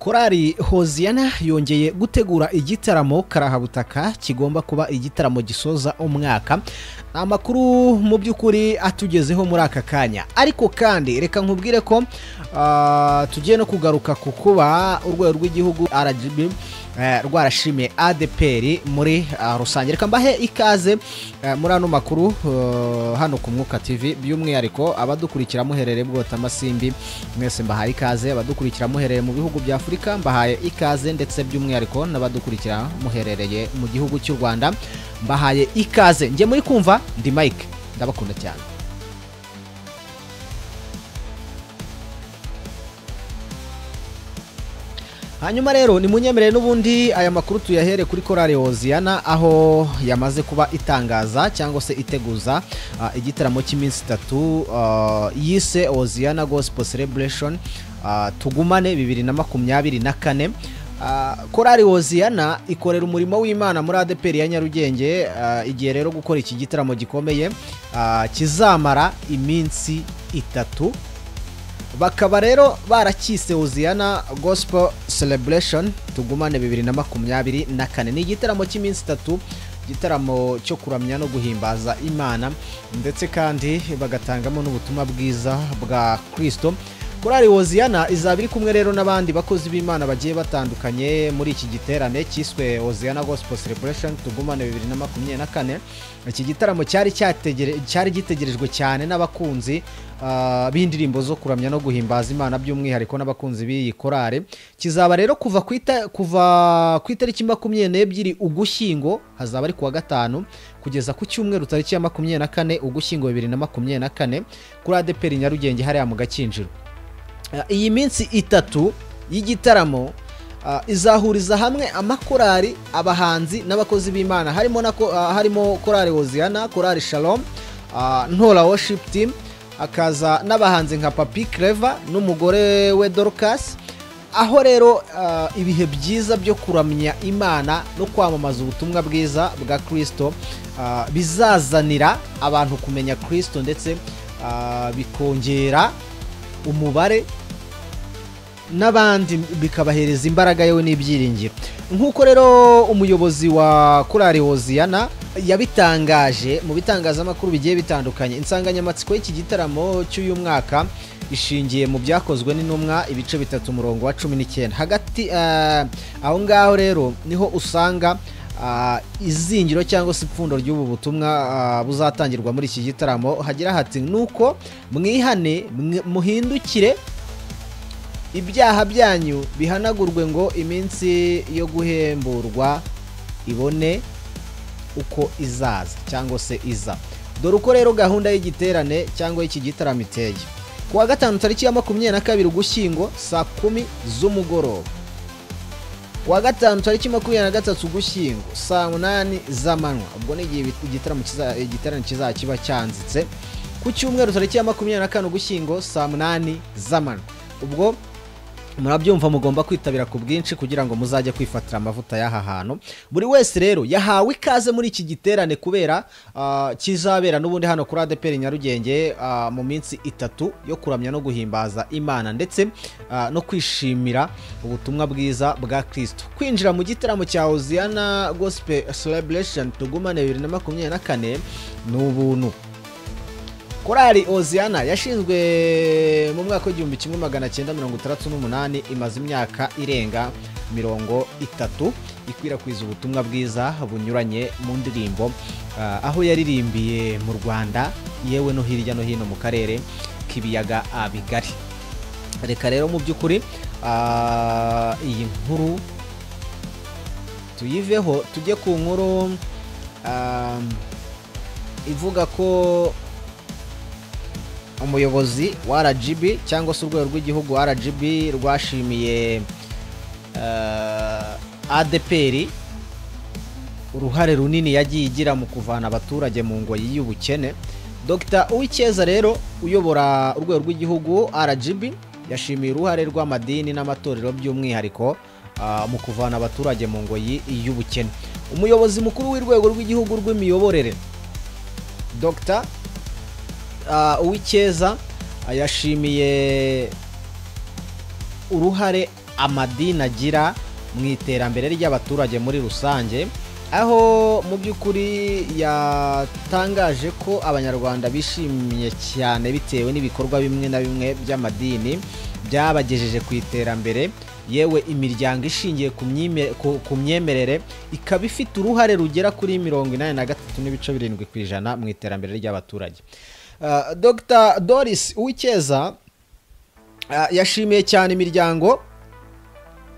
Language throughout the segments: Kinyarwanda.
korari hoziyana yongeye gutegura igitaramo karahabutaka kigomba kuba igitaramo gisoza umwaka. Amakuru mu by'ukuri atugezeho muri aka kanya. Ariko kandi reka nkubwire ko ah, tugiye no kugaruka ku kuba urwego rw'igihugu rgb rwarashimiye adeperi muri ah, rusange. Reka mbahe ikaze eh, muri ano makuru eh, hano ku mwuka tv by'umwihariko abadukurikira muherereye bwota amasimbi mwese mbahaye ikaze abadukurikira muherereye mu bihugu bya afurika mbahaye ikaze ndetse by'umwihariko n'abadukurikira muherereye mu gihugu cy'u rwanda. Mbahaye ikaze. Njye muri kumva ndi mike. Ndabakunda cyane. Hanyuma rero ni munyemerere n'ubundi aya makuru tuyahere kuri korari hoziyana aho yamaze kuba itangaza cyangwa se iteguza ah, igitaramo cy'iminsi itatu ah, yise hoziyana gospel celebration ah, tugumane bibiri na makumyabiri na kane. Korari hoziyana ikorera umurimo w'imana muri adeperi ya nyarugenge igiye rero gukora iki gitaramo gikomeye kizamara iminsi itatu. Bakaba rero barakise hoziyana gospel celebration tugumane bibiri na makumyabiri na kane. Ni igitaramo cy'iminsi itatu igitaramo cyo kuramya no guhimbaza imana ndetse kandi bagatangamo n'ubutumwa bwiza bwa kirisito korari hoziyana izaba iri kumwe rero n'abandi bakozi b'imana bagiye batandukanye muri iki giterane cyiswe hoziyana gospel celebration tugumane bibiri na makumyabiri na kane. Iki gitaramo cyari gitegerejwe cyane n'abakunzi ah, b'indirimbo zo kuramya no guhimbaza imana by'umwihariko n'abakunzi b'iyi korari. Kizaba rero kuva ku itariki makumyabiri n'ebyiri ugushyingo hazaba ari kuwa gatanu kugeza ku cyumweru tariki ya makumyabiri na kane ugushyingo bibiri na makumyabiri na kane kuri adeperi nyarugenge hariya mu gakinjiro. Iyi minsi itatu y'igitaramo uh, izahuriza hamwe amakorari abahanzi n'abakozi b'imana. Harimo uh, harimo korari hoziyana korari shalom ntora worship team hakaza n'abahanzi nka papi clever n'umugore we dorcas. Aho rero ibihe byiza byo kuramya imana no kwamamaza ubutumwa bwiza bwa kirisito bizazanira abantu kumenya kirisito ndetse bikongera umubare n'abandi bikabahereza imbaraga yewe n'ibyiringiro. Nk'uko rero umuyobozi wa korari hoziyana yabitangaje mu bitangazamakuru bigiye bitandukanye insanganyamatsiko y'iki gitaramo cy'uyu mwaka ishingiye mu byakozwe n'intumwa ibice bitatu umurongo wa cumi n'icyenda. Hagati eh, aho ngaho rero ni ho usanga ah, izingiro cyangwa se ipfundo ry'ubu butumwa ah, buzatangirwa muri iki gitaramo. Hagira hati nuko mwihane muhindukire ibyaha byanyu bihanagurwe ngo iminsi yo guhemburwa ibone uko izaza cyangwa se iza. Dore uko rero gahunda y'igiterane cyangwa y'iki gitaramo iteye. Ku wa gatanu tariki ya makumyabiri na kabiri ugushyingo saa kumi z'umugoroba. Wa gatanu tariki makumyabiri na gatatu ugushyingo saa munani z'amanywa. Ubwo ni igihe igiterane kizaba kiba cyanzitse. Ku cyumweru tariki ya makumyabiri na kane ugushyingo saa munani z'amanywa. Ubwo murabyumva mugomba kwitabira ku bwinshi kugira ngo muzajye kwifatira amavuta y'aha hantu. Buri wese rero yahawe ikaze muri iki giterane kubera ah, kizabera n'ubundi hano kuri adeperi nyarugenge ah, mu minsi itatu yo kuramya no guhimbaza imana ndetse ah, no kwishimira ubutumwa bwiza bwa kirisito kwinjira mu gitaramo cya hoziyana gospel celebration tugumane bibiri na makumyabiri na kane ni ubuntu. Korari oziyana yashinzwe mu mwaka w'igihumbi kimwe magana cyenda mirongo itandatu n'umunani imaze imyaka irenga mirongo itatu ikwirakwiza ubutumwa bwiza bunyuranye mu ndirimbo ah, aho yaririmbiye mu rwanda yewe no hirya no hino mu karere k'ibiyaga ah, bigari. Reka rero mu by'ukuri ah, iyi nkuru tuyiveho tujye ku nkuru ivuga ko umuyobozi wa RGB cyangwa se urwego rw'igihugu RGB rwashimiye eh, ADPR uruhare runini yagiye igira mu kuvana abaturage mu ngoyi y'ubukene. Dr. Uwicyeza rero uyobora urwego rw'igihugu RGB yashimiye uruhare rw'amadini n'amatorero by'umwihariko ah, mu kuvana abaturage mu ngoyi y'ubukene. Umuyobozi mukuru w'urwego rw'igihugu rw'imiyoborere Dr. uwicyeza ah, yashimiye uruhare amadini agira mu iterambere ry'abaturage muri rusange aho mu by'ukuri yatangaje ko abanyarwanda bishimiye cyane bitewe n'ibikorwa bimwe na bimwe by'amadini byabagejeje ku iterambere. Yewe imiryango ishingiye ku myemerere ikaba ifite uruhare rugera kuri mirongo inani na gatatu n'ibice birindwi ku ijana mu iterambere ry'abaturage. Dr. Doris uwikeza yashimiye cyane imiryango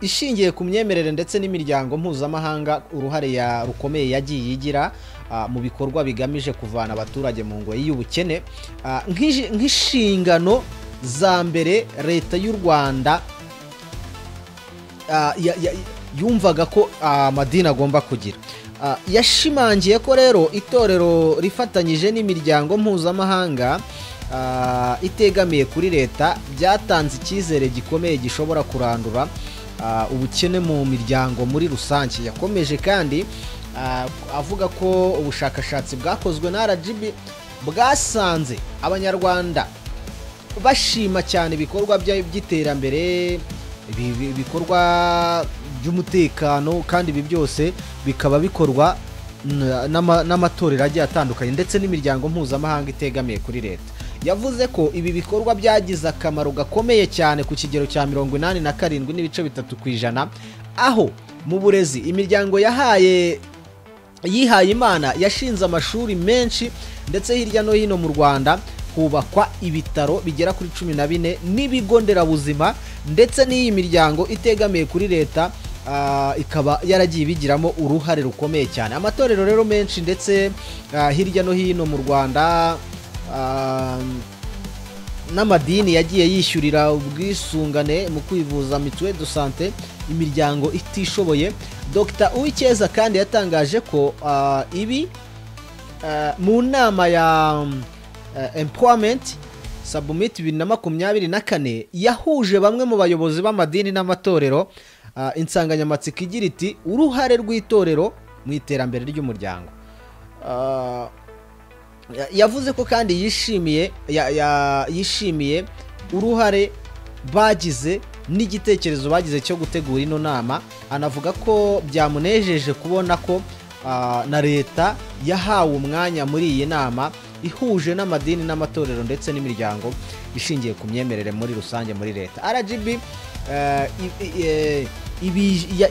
ishingiye ku myemerere ndetse n'imiryango mpuzamahanga uruhare rukomeye yagiye igira mu bikorwa bigamije kuvana abaturage mu ngoyi y'ubukene. Nk'inshingano za mbere leta y'u rwanda yumvaga ko amadini agomba kugira. Yashimangiye ko rero itorero rifatanyije n'imiryango mpuzamahanga itegamiye kuri leta byatanze icyizere gikomeye gishobora kurandura ubukene mu miryango muri rusange. Yakomeje kandi avuga ko ubushakashatsi bwakozwe na rgb bwasanze abanyarwanda bashima cyane ibikorwa by'iterambere ibikorwa by'umutekano kandi ibi byose bikaba bikorwa n'amatorero agiye atandukanye ndetse n'imiryango mpuzamahanga itegamiye kuri leta. Yavuze ko ibi bikorwa byagize akamaro gakomeye cyane ku kigero cya mirongo inani na karindwi n'ibice bitatu ku ijana. Aho mu burezi imiryango yahaye yihaye imana yashinze amashuri menshi ndetse hirya no hino mu rwanda hubakwa ibitaro bigera kuri cumi na bine n'ibigo nderabuzima ndetse n'iyi miryango itegamiye kuri leta ikaba yaragiye ibigiramo uruhare rukomeye cyane. Amatorero rero menshi ndetse hirya no hino mu rwanda n'amadini yagiye yishyurira ubwisungane mu kwivuza mituweli do sante imiryango itishoboye. Dr. Uwikeza kandi yatangaje ko ibi mu nama ya employment submit bibiri na makumyabiri na kane yahuje bamwe mu bayobozi b'amadini n'amatorero insanganyamatsiko igira iti uruhare rw'itorero mu iterambere ry'umuryango. Yavuze ko kandi yishimiye yishimiye uruhare bagize n'igitekerezo bagize cyo gutegura ino nama. Anavuga ko byamunejeje kubona ko na leta yahawe umwanya muri iyi nama ihuje n'amadini n'amatorero ndetse n'imiryango ishingiye ku myemerere muri rusange muri leta. Rgb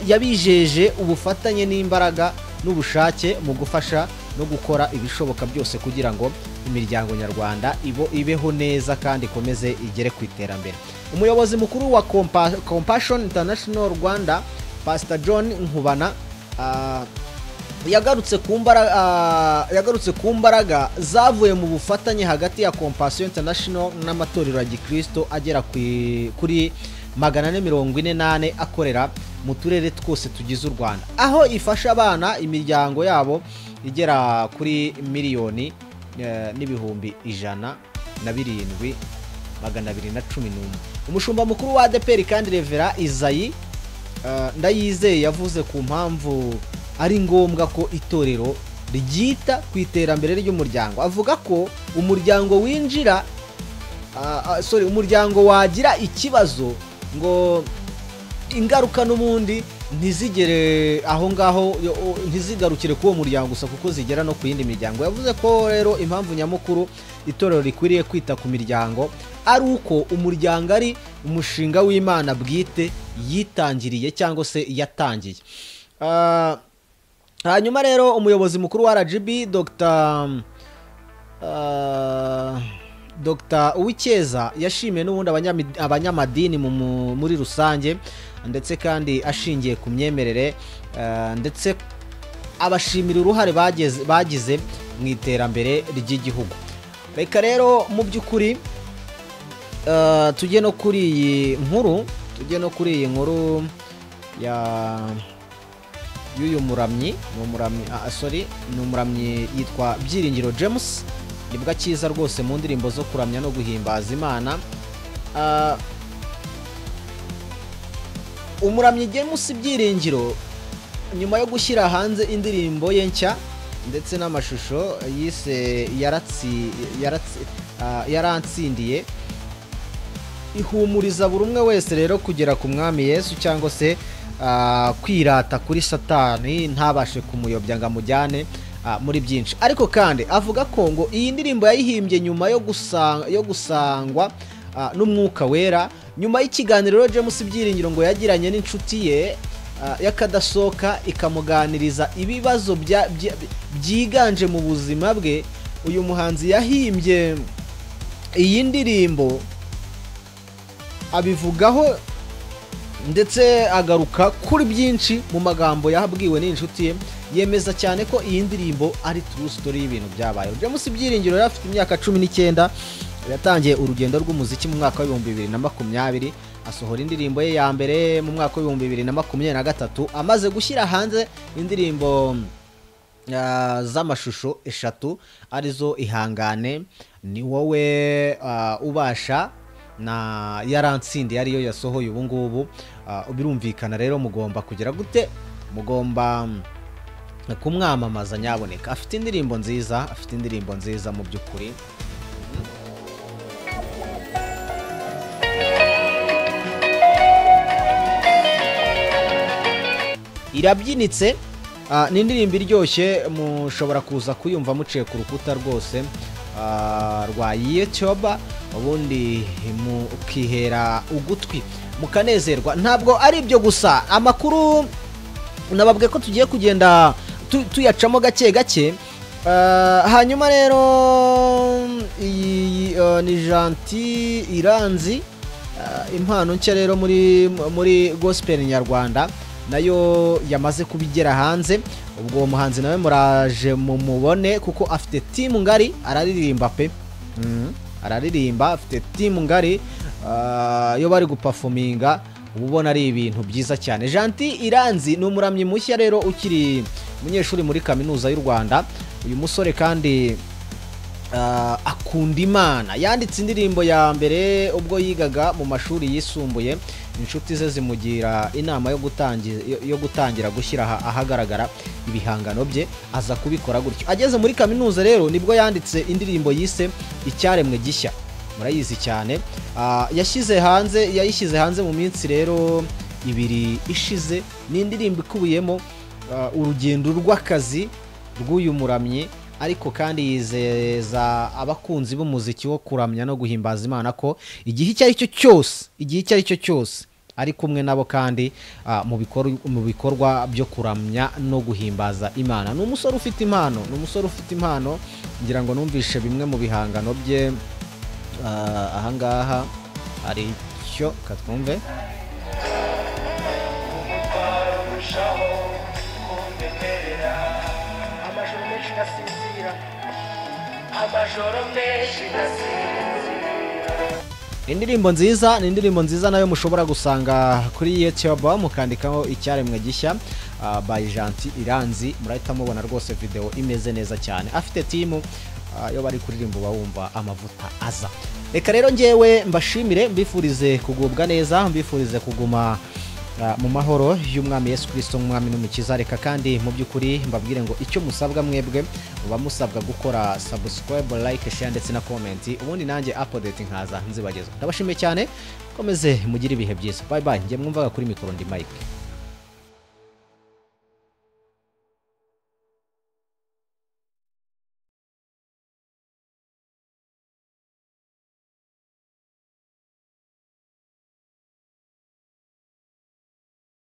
yabijeje ubufatanye n'imbaraga n'ubushake mu gufasha no gukora ibishoboka byose kugira ngo imiryango nyarwanda ibeho neza kandi ikomeze igere ku iterambere. Umuyobozi mukuru wa compassion international rwanda pastor john nkubana yagarutse ku mbaraga zavuye mu bufatanye hagati ya compassion international n'amatorero ya gikristo agera kuri magana ane mirongo ine n'ane akorera mu turere twose tugize u rwanda. Aho ifasha abana imiryango yabo igera kuri miliyoni n'ibihumbi ijana na birindwi magana abiri na cumi n'umwe. Umushumba mukuru wa adeperi kandi revera izayi ndayizeye yavuze ku mpamvu ari ngombwa ko itorero ryita ku iterambere ry'umuryango. Avuga ko umuryango winjira sorry umuryango wagira ikibazo ngo ingaruka n'ubundi ntizigere aho ngaho ntizigarukire k'uwo muryango gusa kuko zigera no ku yindi miryango. Yavuze ko rero impamvu nyamukuru itorero rikwiriye kwita ku miryango ari uko umuryango ari umushinga w'imana bwite yitangiriye cyangwa se yatangiye. Hanyuma rero umuyobozi mukuru wa rgb dr dr. Uwikeza yashimiye n'ubundi abanyamadini muri rusange ndetse kandi ashingiye ku myemerere ndetse abashimira uruhare bagize mu iterambere ry'igihugu. Reka rero mu by'ukuri tujye no kuri iyi nkuru tujye no kuri iyi nkuru ya y'uyu muramyi ni umuramyi sorry ni umuramyi yitwa byiringiro james. Ni bwo cyiza rwose mu ndirimbo zo kuramya no guhimbaza imana. Umuramyi james ibyiringiro nyuma yo gushyira hanze indirimbo ye nshya ndetse n'amashusho yise yaratsindiye ihumuriza buri umwe wese rero kugera ku mwami yesu cyangwa se ah, kwirata kuri satani ntabashe kumuyobya ngo amujyane. ah, muri byinshi. Ariko kandi avuga ko ngo iyi ndirimbo yayihimbye nyuma yo gusa- yo gusangwa ah, n'umwuka wera nyuma y'ikiganiro rero james byiringiro ngo yagiranye n'inshuti ye ah, y'akadasohoka ikamuganiriza ibibazo byiganje mu buzima bwe uyu muhanzi yahimbye iyi ndirimbo abivugaho ndetse agaruka kuri byinshi mu magambo yabwiwe n'inshuti ye. Yemeza cyane ko iyi ndirimbo ari true story y'ibintu byabayeho james byiringiro yari afite imyaka cumi n'icyenda yatangiye urugendo rw'umuziki mu mwaka w'ibihumbi bibiri na makumyabiri asohora indirimbo ye ya mbere mu mwaka w'ibihumbi bibiri na makumyabiri na gatatu amaze gushyira hanze indirimbo z'amashusho eshatu ari zo ihangane ni wowe ubasha na yarantsindi ariyo yasohoye ubu ngubu. Birumvikana rero mugomba kugira gute? Mugomba kumwamamaza nyaboneka afite indirimbo nziza afite indirimbo nziza mu by'ukuri. Irabyinitse ah, ni indirimbo iryoshye mushobora kuza kuyumva muciye ku rukuta rwose. Ah, rwa youtube ubundi mukihera ugutwi. Mukanezerwa. Ntabwo ari ibyo gusa. Amakuru nababwiye ko tugiye kugenda tuyacamo gake gake. Ah, hanyuma rero iyi ah, ni janti iranzi Ah, impano nshya rero muri muri gospel nyarwanda na yo yamaze kubigera hanze. Ubwo uwo muhanzi nawe muraje mumubone kuko afite timu ngari araririmba pe. Mhm. araririmba afite timu ngari iyo bari gupafuminga uba ubona ari ibintu byiza cyane. Janti iranzi ni umuramyi mushya rero ukiri umunyeshuri muri kaminuza y'u rwanda. Uyu musore kandi ah, akunda imana. Yanditse indirimbo ya mbere ubwo yigaga mu mashuri yisumbuye. Inshuti ze zimugira inama yo gutangira, gutangira gushyira aha- ahagaragara ibihangano bye aza kubikora gutyo. Ageze muri kaminuza rero ni bwo yanditse indirimbo yise icyaremwe gishya. Murayizi cyane. Ah, yashyize hanze yayishyize hanze mu minsi rero ibiri ishize. Ni indirimbo ikubiyemo urugendo rw'akazi rw'uyu muramyi ariko kandi yizeza abakunzi b'umuziki wo kuramya no guhimbaza imana ko igihe icyo ari cyo cyose igihe icyo ari cyo cyose ari kumwe nabo kandi ah, mu bikor- mu bikorwa byo kuramya no guhimbaza imana. Ni umusore ufite impano ni umusore ufite impano ngira ngo numvishe bimwe mu bihangano bye. Ah, ahangaha hari icyo katwumve. Amajoro menshi indirimbo nziza ni indirimbo nziza na yo mushobora gusanga kuri youtube mukandikaho icyaremwe gishya ah, by janti iranzi. Murahita mubona rwose video imeze neza cyane. Afite timu ah, iyo bari kuririmba uba wumva amavuta aza. Reka rero ngewe mbashimire mbifurize kugubwa neza mbifurize kuguma mu mahoro y'umwami yesu kirisito nk'umwami n'umukiza reka kandi mu by'ukuri mbabwire ngo icyo musabwa mwebwe muba musabwa gukora subscribe like share ndetse na comment. Ubundi nanjye update nkaza nzibageza ndabashimiye cyane komeze mugire ibihe byiza. Bye bye. Njye mwumvaga kuri mikoro ndi mike.